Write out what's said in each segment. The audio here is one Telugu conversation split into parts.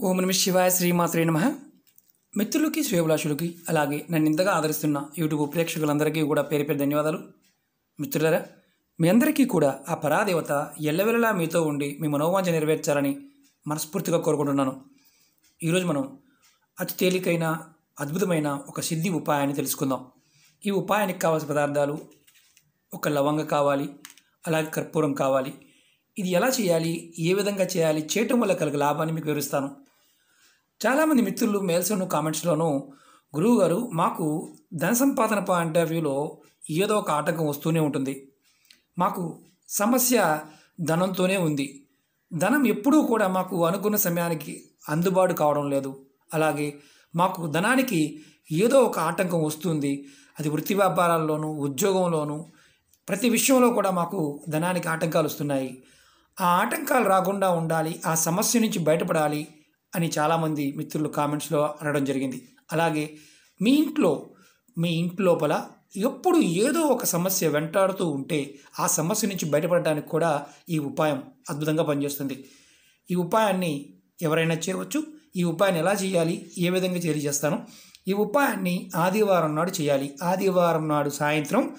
ఓం నమ శివాయ శ్రీమాత్రే నమ. మిత్రులకి శ్రేభిలాషులకి అలాగే నన్ను ఇంతగా ఆదరిస్తున్న యూట్యూబ్ ప్రేక్షకులందరికీ కూడా పేరు పేరు ధన్యవాదాలు. మిత్రులరా మీ అందరికీ కూడా ఆ పరాదేవత ఎల్లవెల్లలా మీతో ఉండి మీ మనోవాంఛ నెరవేర్చాలని మనస్ఫూర్తిగా కోరుకుంటున్నాను. ఈరోజు మనం అతి తేలికైన అద్భుతమైన ఒక సిద్ధి ఉపాయాన్ని తెలుసుకుందాం. ఈ ఉపాయానికి కావాల్సిన పదార్థాలు ఒక లవంగ కావాలి అలాగే కర్పూరం కావాలి ఇది ఎలా చేయాలి? ఏ విధంగా చేయాలి? చేయటం వల్ల కలిగే లాభాన్ని మీకు వివరిస్తాను. చాలామంది మిత్రులు మెయిల్స్లోను కామెంట్స్లోనూ గురువు గారు మాకు ధన సంపాదన పాయింట్ ఆఫ్ వ్యూలో ఏదో ఒక ఆటంకం వస్తూనే ఉంటుంది. మాకు సమస్య ధనంతోనే ఉంది. ధనం ఎప్పుడూ కూడా మాకు అనుకున్న సమయానికి అందుబాటు కావడం లేదు. అలాగే మాకు ధనానికి ఏదో ఒక ఆటంకం వస్తుంది. అది వృత్తి వ్యాపారాల్లోనూ ఉద్యోగంలోనూ ప్రతి విషయంలో కూడా మాకు ధనానికి ఆటంకాలు వస్తున్నాయి. ఆ ఆటంకాలు రాకుండా ఉండాలి ఆ సమస్య నుంచి బయటపడాలి అని చాలామంది మిత్రులు కామెంట్స్లో అనడం జరిగింది. అలాగే మీ ఇంట్లో మీ ఇంటి లోపల ఎప్పుడు ఏదో ఒక సమస్య వెంటాడుతూ ఉంటే ఆ సమస్య నుంచి బయటపడడానికి కూడా ఈ ఉపాయం అద్భుతంగా పనిచేస్తుంది. ఈ ఉపాయాన్ని ఎవరైనా చేయవచ్చు. ఈ ఉపాయాన్ని ఎలా చేయాలి? ఏ విధంగా తెలియజేస్తాను ఈ ఉపాయాన్ని ఆదివారం నాడు చేయాలి. ఆదివారం నాడు సాయంత్రం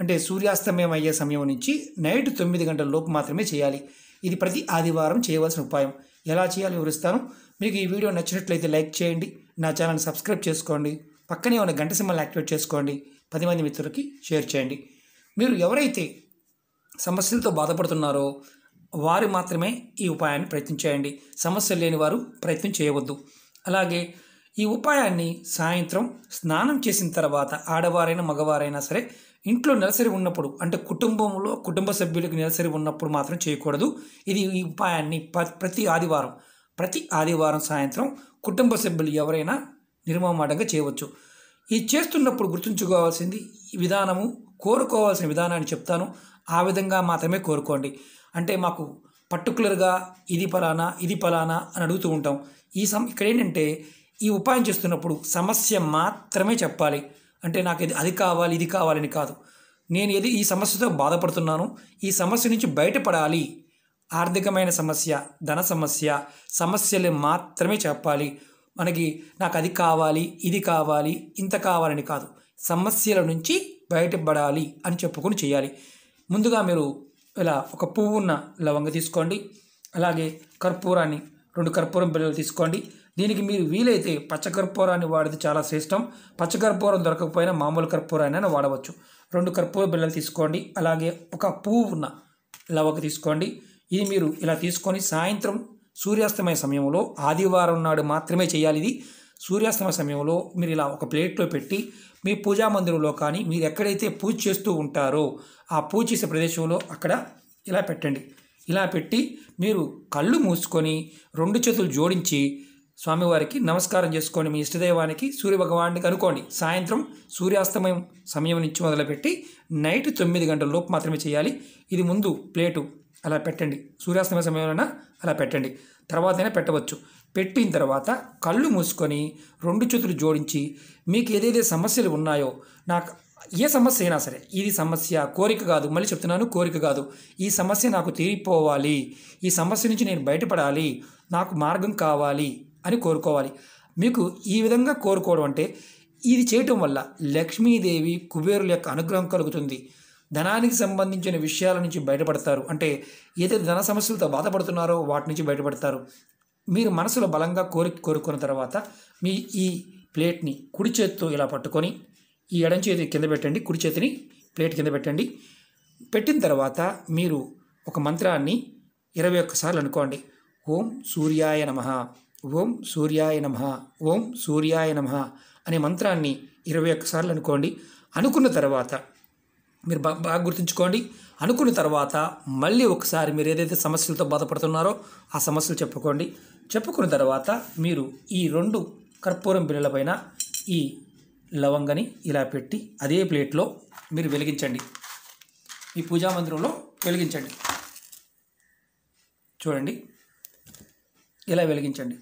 అంటే సూర్యాస్తమయం అయ్యే సమయం నుంచి నైట్ తొమ్మిది గంటల లోపు మాత్రమే చేయాలి. ఇది ప్రతి ఆదివారం చేయవలసిన ఉపాయం. ఎలా చేయాలో వివరిస్తాను. మీకు ఈ వీడియో నచ్చినట్లయితే లైక్ చేయండి. నా ఛానల్ సబ్స్క్రైబ్ చేసుకోండి. పక్కనే ఉన్న గంట సింబల్ యాక్టివేట్ చేసుకోండి. పది మంది మిత్రులకి షేర్ చేయండి. మీరు ఎవరైతే సమస్యలతో బాధపడుతున్నారో వారు మాత్రమే ఈ ఉపాయాన్ని ప్రయత్నం చేయండి. సమస్యలు లేని వారు ప్రయత్నం చేయవద్దు. అలాగే ఈ ఉపాయాన్ని సాయంత్రం స్నానం చేసిన తర్వాత ఆడవారైనా మగవారైనా సరే ఇంట్లో నెలసరి ఉన్నప్పుడు అంటే కుటుంబంలో కుటుంబ సభ్యులకు నెలసరి ఉన్నప్పుడు మాత్రం చేయకూడదు. ఇది ఈ ఉపాయాన్ని ప- ప్రతి ఆదివారం ప్రతి ఆదివారం సాయంత్రం కుటుంబ సభ్యులు ఎవరైనా నిర్మమాటంగా చేయవచ్చు. ఇది చేస్తున్నప్పుడు గుర్తుంచుకోవాల్సింది విధానము కోరుకోవాల్సిన విధానాన్ని చెప్తాను. ఆ విధంగా మాత్రమే కోరుకోండి. అంటే మాకు పర్టికులర్గా ఇది పలానా ఇది పలానా అని అడుగుతూ ఉంటాం. ఈ సమ ఇక్కడ ఏంటంటే ఈ ఉపాయం చేస్తున్నప్పుడు సమస్య మాత్రమే చెప్పాలి. అంటే నాకు ఇది అది కావాలి ఇది కావాలని కాదు. నేను ఏది ఈ సమస్యతో బాధపడుతున్నాను ఈ సమస్య నుంచి బయటపడాలి. ఆర్థికమైన సమస్య ధన సమస్య సమస్యలు మాత్రమే చెప్పాలి. మనకి నాకు అది కావాలి ఇది కావాలి ఇంత కావాలని కాదు. సమస్యల నుంచి బయటపడాలి అని చెప్పుకొని చేయాలి. ముందుగా మీరు ఇలా ఒక పువ్వు ఉన్న లవంగ తీసుకోండి. అలాగే కర్పూరాన్ని రెండు కర్పూరం బిళ్ళలు తీసుకోండి. దీనికి మీరు వీలైతే పచ్చకర్పూరాన్ని వాడితే చాలా శ్రేష్టం. పచ్చకర్పూరం దొరకకపోయినా మామూలు కర్పూరాన్ని వాడవచ్చు. రెండు కర్పూర బిళ్ళలు తీసుకోండి. అలాగే ఒక పువ్వు ఉన్న లవక తీసుకోండి. ఇది మీరు ఇలా తీసుకొని సాయంత్రం సూర్యాస్తమయ సమయంలో ఆదివారం నాడు మాత్రమే చేయాలి ఇది. సూర్యాస్తమయ సమయంలో మీరు ఇలా ఒక ప్లేట్లో పెట్టి మీ పూజా మందిరంలో కానీ మీరు ఎక్కడైతే పూజ చేస్తూ ఉంటారో ఆ పూజ చేసే ప్రదేశంలో అక్కడ ఇలా పెట్టండి. ఇలా పెట్టి మీరు కళ్ళు మూసుకొని రెండు చేతులు జోడించి స్వామివారికి నమస్కారం చేసుకోండి మీ ఇష్టదైవానికి సూర్యభగవానికి అనుకోండి. సాయంత్రం సూర్యాస్తమయం సమయం నుంచి మొదలుపెట్టి నైట్ తొమ్మిది గంటల లోపు మాత్రమే చేయాలి. ఇది ముందు ప్లేటు అలా పెట్టండి. సూర్యాస్తమయ సమయంలోన? అలా పెట్టండి. తర్వాతైనా పెట్టవచ్చు. పెట్టిన తర్వాత కళ్ళు మూసుకొని రెండు చేతులు జోడించి మీకు ఏదైతే సమస్యలు ఉన్నాయో నాకు ఏ సమస్య అయినా సరే ఇది సమస్య కోరిక కాదు. మళ్ళీ చెప్తున్నాను కోరిక కాదు. ఈ సమస్య నాకు తీరిపోవాలి. ఈ సమస్య నుంచి నేను బయటపడాలి. నాకు మార్గం కావాలి అని కోరుకోవాలి. మీకు ఈ విధంగా కోరుకోవడం అంటే ఇది చేయటం వల్ల లక్ష్మీదేవి కుబేరుల యొక్క అనుగ్రహం కలుగుతుంది. ధనానికి సంబంధించిన విషయాల నుంచి బయటపడతారు. అంటే ఏదైతే ధన సమస్యలతో బాధపడుతున్నారో వాటి నుంచి బయటపడతారు. మీరు మనసులో బలంగా కోరిక కోరుకున్న తర్వాత మీ ఈ ప్లేట్ని కుడి చేత్తో ఇలా పట్టుకొని ఈ ఎడం చేతి కింద పెట్టండి కుడి చేతిని ప్లేట్ కింద పెట్టండి. పెట్టిన తర్వాత మీరు ఒక మంత్రాన్ని ఇరవై ఒక్కసార్లు అనుకోండి. ఓం సూర్యాయ నమ ఓం సూర్యాయ నమ ఓం సూర్యాయ నమ అనే మంత్రాన్ని ఇరవై ఒక్కసార్లు అనుకోండి. అనుకున్న తర్వాత మీరు బా బాగా గుర్తుంచుకోండి. అనుకున్న తర్వాత మళ్ళీ ఒకసారి మీరు ఏదైతే సమస్యలతో బాధపడుతున్నారో ఆ సమస్యలు చెప్పుకోండి. చెప్పుకున్న తర్వాత మీరు ఈ రెండు కర్పూరం బిళ్ళల పైన ఈ లవంగని ఇలా పెట్టి అదే ప్లేట్లో మీరు వెలిగించండి. ఈ పూజా మందిరంలో వెలిగించండి. చూడండి. ఇలా వెలిగించండి.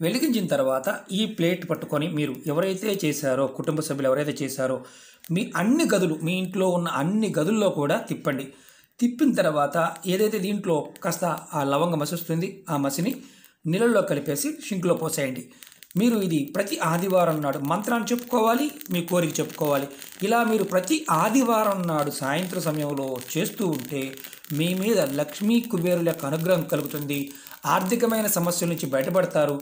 వెలిగించిన తర్వాత ఈ ప్లేట్ పట్టుకొని మీరు ఎవరైతే చేశారో కుటుంబ సభ్యులు ఎవరైతే చేశారో మీ అన్ని గదులు మీ ఇంట్లో ఉన్న అన్ని గదుల్లో కూడా తిప్పండి. తిప్పిన తర్వాత ఏదైతే దీంట్లో కాస్త ఆ లవంగ మసి వస్తుంది ఆ మసిని నీళ్ళల్లో కలిపేసి షింక్లో పోసేయండి. మీరు ఇది ప్రతి ఆదివారం నాడు మంత్రాన్ని చెప్పుకోవాలి మీ కోరిక చెప్పుకోవాలి. ఇలా మీరు ప్రతి ఆదివారం నాడు సాయంత్రం సమయంలో చేస్తూ ఉంటే మీ మీద లక్ష్మీ కుబేరుల యొక్క అనుగ్రహం కలుగుతుంది. ఆర్థికమైన సమస్యల నుంచి బయటపడతారు.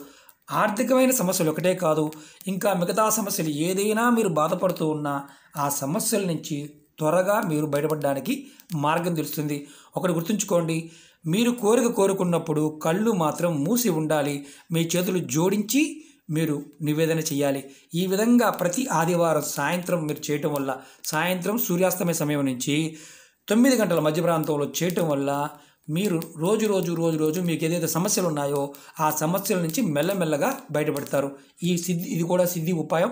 ఆర్థికమైన సమస్యలు ఒకటే కాదు ఇంకా మిగతా సమస్యలు ఏదైనా మీరు బాధపడుతూ ఉన్నా ఆ సమస్యల నుంచి త్వరగా మీరు బయటపడడానికి మార్గం తెలుస్తుంది. ఒకటి గుర్తుంచుకోండి మీరు కోరిక కోరుకున్నప్పుడు కళ్ళు మాత్రం మూసి ఉండాలి మీ చేతులు జోడించి మీరు నివేదన చేయాలి ఈ విధంగా ప్రతి ఆదివారం సాయంత్రం మీరు చేయటం వల్ల సాయంత్రం సూర్యాస్తమయ సమయం నుంచి తొమ్మిది గంటల మధ్య ప్రాంతంలో చేయటం వల్ల మీరు రోజు రోజు రోజు రోజు మీకు ఏదైతే సమస్యలు ఉన్నాయో ఆ సమస్యల నుంచి మెల్లమెల్లగా బయటపడతారు. ఈ సిద్ధి ఇది కూడా సిద్ధి ఉపాయం.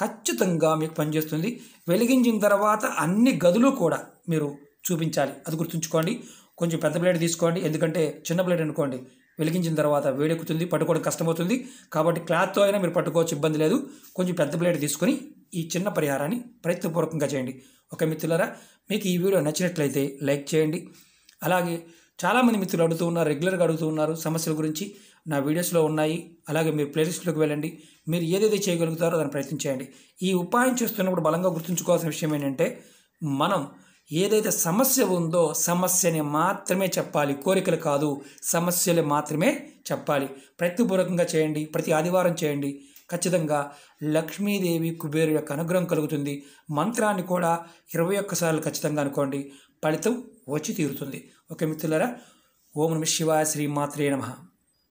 ఖచ్చితంగా మీకు పనిచేస్తుంది. వెలిగించిన తర్వాత అన్ని గదులు కూడా మీరు చూపించాలి. అది గుర్తుంచుకోండి. కొంచెం పెద్ద ప్లేట్ తీసుకోండి. ఎందుకంటే చిన్న ప్లేట్ అనుకోండి. వెలిగించిన తర్వాత వేడెక్కుతుంది పట్టుకోవడం కష్టమవుతుంది. కాబట్టి క్లాత్తో అయినా మీరు పట్టుకోవచ్చు ఇబ్బంది లేదు. కొంచెం పెద్ద ప్లేట్ తీసుకొని ఈ చిన్న పరిహారాన్ని ప్రయత్నపూర్వకంగా చేయండి. ఒక మిత్రులారా మీకు ఈ వీడియో నచ్చినట్లయితే లైక్ చేయండి. అలాగే చాలామంది మిత్రులు అడుగుతూ ఉన్నారు రెగ్యులర్గా అడుగుతూ ఉన్నారు సమస్యల గురించి నా వీడియోస్లో ఉన్నాయి. అలాగే మీరు ప్లేలిస్ట్లోకి వెళ్ళండి. మీరు ఏదైతే చేయగలుగుతారో దాన్ని ప్రయత్నించేయండి ఈ ఉపాయం చేస్తున్నప్పుడు బలంగా గుర్తుంచుకోవాల్సిన విషయం ఏంటంటే మనం ఏదైతే సమస్య ఉందో సమస్యని మాత్రమే చెప్పాలి. కోరికలు కాదు సమస్యలు మాత్రమే చెప్పాలి. ప్రతిపూర్వకంగా చేయండి ప్రతి ఆదివారం చేయండి. ఖచ్చితంగా లక్ష్మీదేవి కుబేరు యొక్క అనుగ్రహం కలుగుతుంది. మంత్రాన్ని కూడా ఇరవై ఒక్కసార్లు ఖచ్చితంగా అనుకోండి. ఫలితం వచ్చి తీరుతుంది. ఓకే మిత్రులరా ఓం నమ శివాయ శ్రీ మాత్రే నమః.